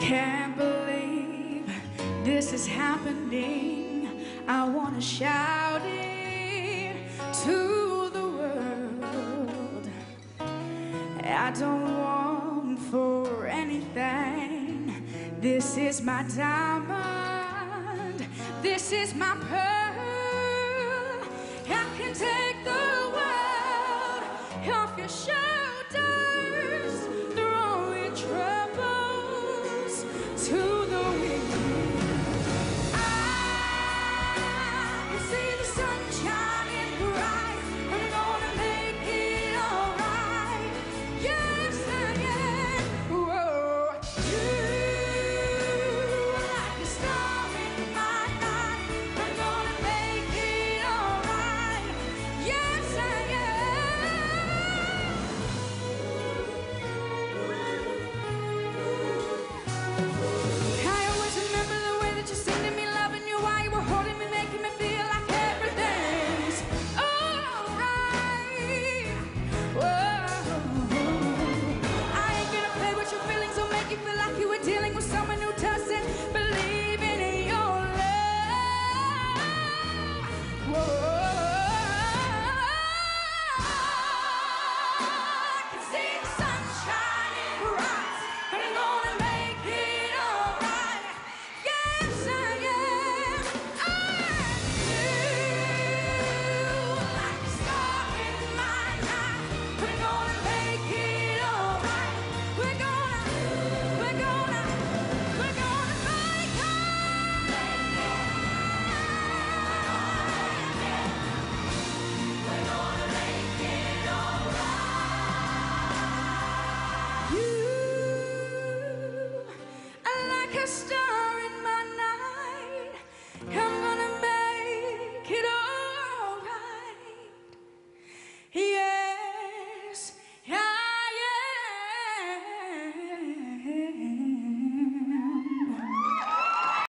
Can't believe this is happening. I want to shout it to the world. I don't want for anything. This is my diamond. This is my pearl. I can take. Geschenk. sing. crystal